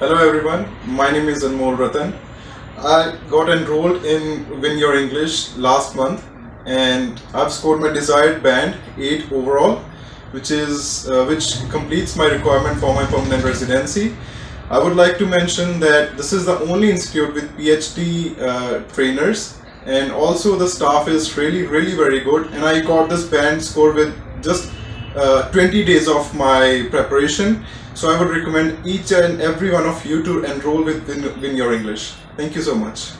Hello everyone, my name is Anmol Rattan. I got enrolled in Win Your English last month and I've scored my desired band 8 overall which is uh, which completes my requirement for my permanent residency. I would like to mention that this is the only institute with PhD uh, trainers and also the staff is really really very good and I got this band score with just uh, 20 days of my preparation. So I would recommend each and every one of you to enroll with Win, Your English. Thank you so much.